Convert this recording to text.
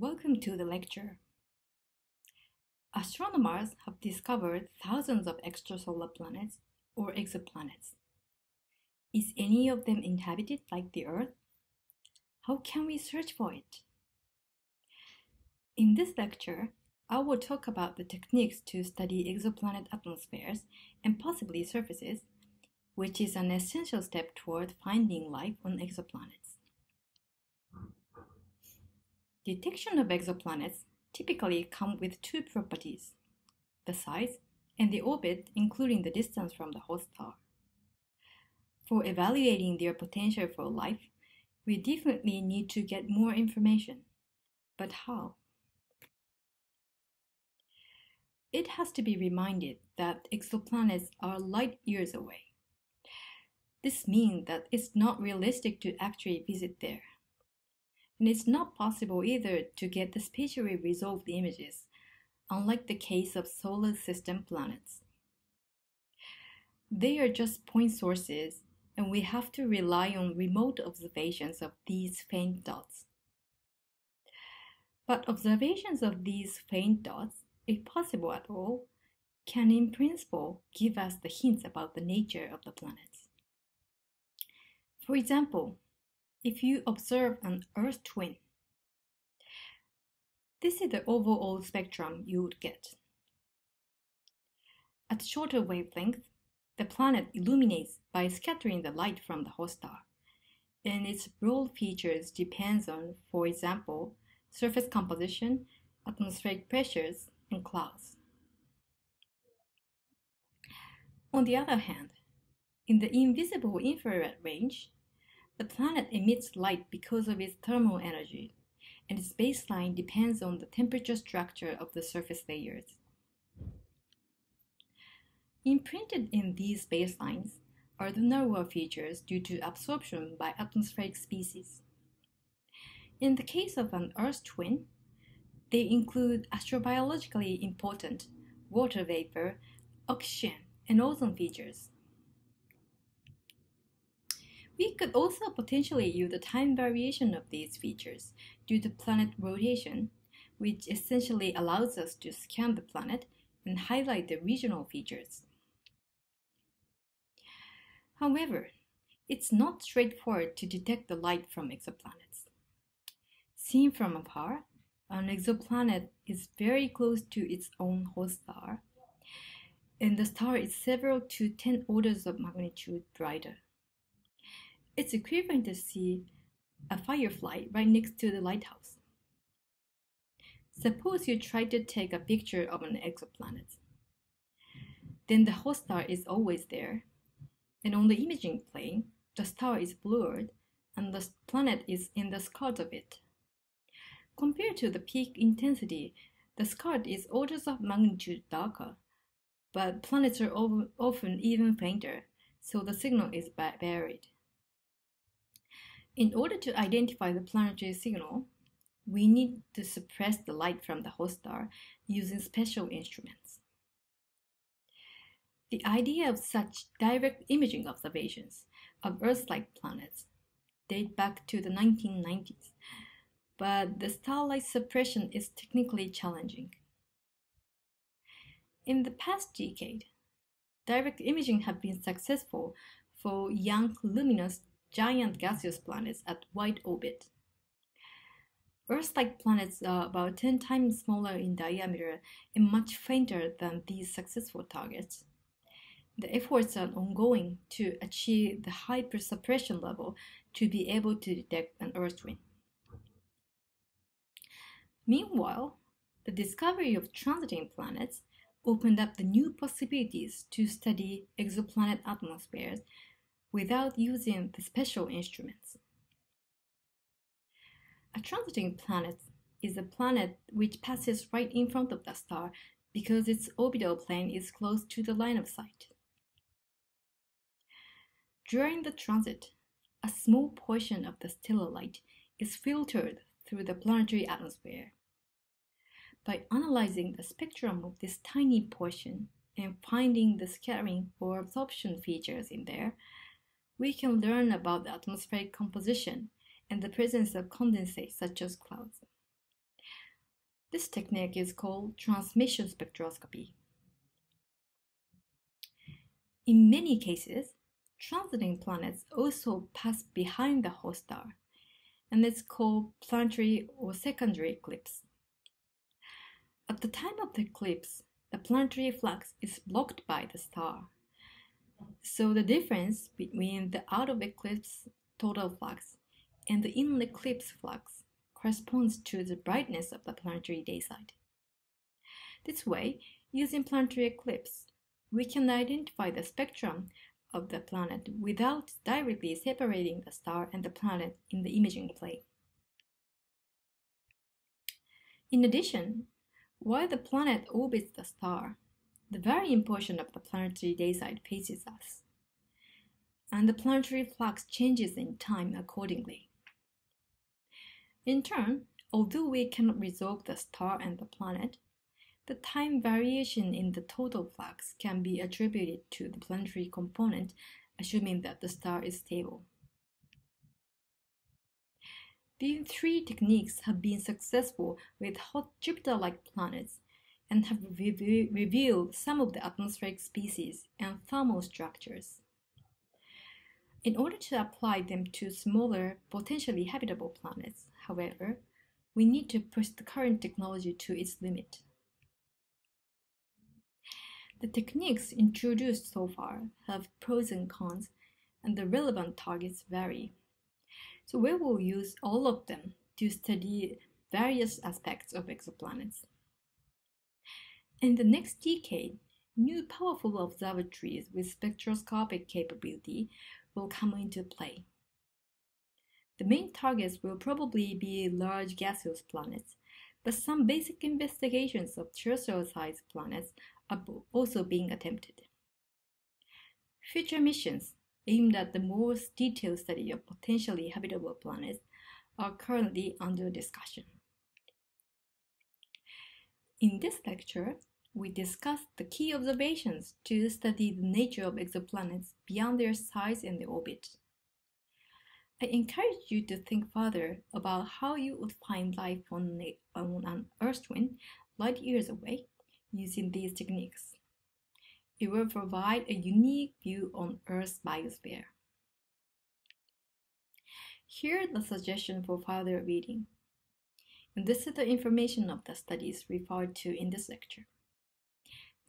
Welcome to the lecture. Astronomers have discovered thousands of extrasolar planets or exoplanets. Is any of them inhabited like the Earth? How can we search for it? In this lecture, I will talk about the techniques to study exoplanet atmospheres and possibly surfaces, which is an essential step toward finding life on exoplanets. Detection of exoplanets typically come with two properties, the size and the orbit including the distance from the host star. For evaluating their potential for life, we definitely need to get more information. But how? It has to be reminded that exoplanets are light years away. This means that it's not realistic to actually visit there. And it's not possible either to get the spatially resolved images, unlike the case of solar system planets. They are just point sources, and we have to rely on remote observations of these faint dots. But observations of these faint dots, if possible at all, can in principle give us the hints about the nature of the planets. For example, if you observe an Earth twin. This is the overall spectrum you would get. At shorter wavelength, the planet illuminates by scattering the light from the host star, and its broad features depends on, for example, surface composition, atmospheric pressures, and clouds. On the other hand, in the invisible infrared range, the planet emits light because of its thermal energy, and its baseline depends on the temperature structure of the surface layers. Imprinted in these baselines are the narrower features due to absorption by atmospheric species. In the case of an Earth twin, they include astrobiologically important water vapor, oxygen, and ozone features. We could also potentially use the time variation of these features due to planet rotation, which essentially allows us to scan the planet and highlight the regional features. However, it's not straightforward to detect the light from exoplanets. Seen from afar, an exoplanet is very close to its own host star, and the star is several to 10 orders of magnitude brighter. It's equivalent to see a firefly right next to the lighthouse. Suppose you try to take a picture of an exoplanet. Then the host star is always there, and on the imaging plane, the star is blurred and the planet is in the skirt of it. Compared to the peak intensity, the skirt is orders of magnitude darker, but planets are often even fainter, so the signal is buried. In order to identify the planetary signal, we need to suppress the light from the host star using special instruments. The idea of such direct imaging observations of Earth-like planets date back to the 1990s, but the starlight suppression is technically challenging. In the past decade, direct imaging have been successful for young luminous giant gaseous planets at wide orbit. Earth-like planets are about 10 times smaller in diameter and much fainter than these successful targets. The efforts are ongoing to achieve the high suppression level to be able to detect an Earth twin. Meanwhile, the discovery of transiting planets opened up the new possibilities to study exoplanet atmospheres without using the special instruments. A transiting planet is a planet which passes right in front of the star because its orbital plane is close to the line of sight. During the transit, a small portion of the stellar light is filtered through the planetary atmosphere. By analyzing the spectrum of this tiny portion and finding the scattering or absorption features in there, we can learn about the atmospheric composition and the presence of condensate such as clouds. This technique is called transmission spectroscopy. In many cases, transiting planets also pass behind the host star, and it's called planetary or secondary eclipse. At the time of the eclipse, the planetary flux is blocked by the star. So the difference between the out of eclipse total flux and the in eclipse flux corresponds to the brightness of the planetary dayside. This way, using planetary eclipse, we can identify the spectrum of the planet without directly separating the star and the planet in the imaging plane. In addition, while the planet orbits the star, the varying portion of the planetary dayside faces us, and the planetary flux changes in time accordingly. In turn, although we cannot resolve the star and the planet, the time variation in the total flux can be attributed to the planetary component, assuming that the star is stable. These three techniques have been successful with hot Jupiter-like planets and have re revealed some of the atmospheric species and thermal structures. In order to apply them to smaller, potentially habitable planets, however, we need to push the current technology to its limit. The techniques introduced so far have pros and cons, and the relevant targets vary. So we will use all of them to study various aspects of exoplanets. In the next decade, new powerful observatories with spectroscopic capability will come into play. The main targets will probably be large gaseous planets, but some basic investigations of terrestrial-sized planets are also being attempted. Future missions aimed at the more detailed study of potentially habitable planets are currently under discussion. In this lecture, we discussed the key observations to study the nature of exoplanets beyond their size and their orbit. I encourage you to think further about how you would find life on, on an Earth twin light years away using these techniques. It will provide a unique view on Earth's biosphere. Here are the suggestions for further reading. And this is the information of the studies referred to in this lecture.